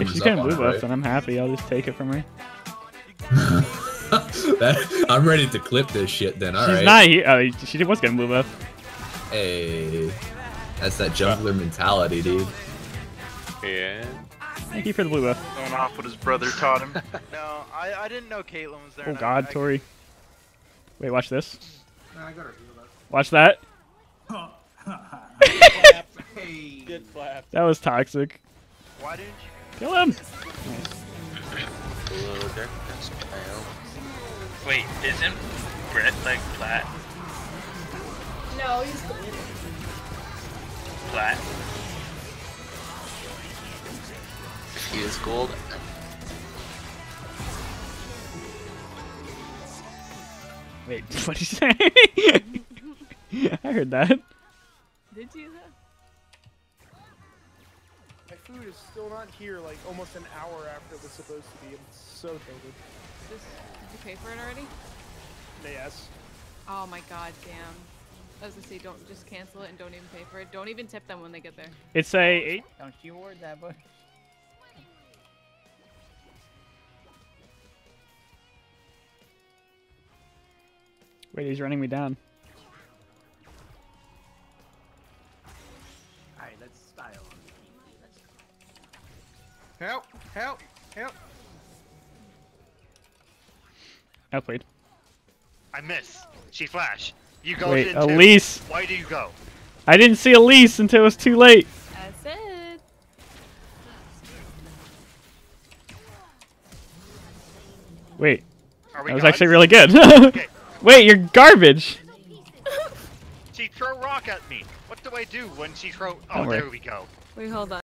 If she's Comes getting up blue buff, it, then I'm happy. I'll just take it from her. That- I'm ready to clip this shit then. All she's right. not here. Oh, she was getting blue buff. Hey, that's that jungler mentality, dude. Yeah. Thank you for the blue buff. Going off what his brother taught him. No, I, I didn't know Caitlyn was there. Oh God, I- Tori. Wait, watch this. I got her healed. Watch that. Hey. Good flap. That was toxic. Why didn't you? Kill him. Hello, darkness, pale. Wait, isn't Brett like plat? No, he's gold. Plat? He is gold. Wait, what did you say? I heard that. Did you? though? My food is still not here, like almost an hour after it was supposed to be. I'm so tilted. Just, did you pay for it already? Yes. Oh my god, damn. I was gonna say, don't just cancel it and don't even pay for it. Don't even tip them when they get there. It's a eight. Don't you word that, but Wait, he's running me down. Alright, let's style on Let's Help! Help! Help! Outplayed. I miss. She flash. You go Wait, in too. Elise. Why do you go? I didn't see Elise until it was too late. That's it. Wait, Are we that was gods? actually really good. Okay. Wait, you're garbage. She throw rock at me. What do I do when she throw? Oh, there we go. Wait, hold on.